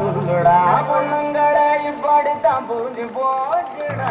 சொல்லுடா சொல்லுங்கடா இப்படித்தான் பூஞ்சி போச்சுடா.